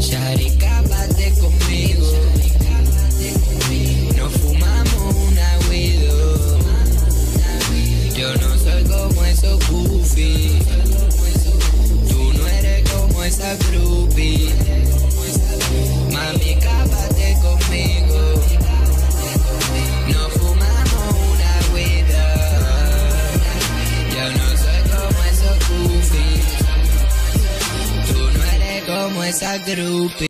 Shari, almas a grupo.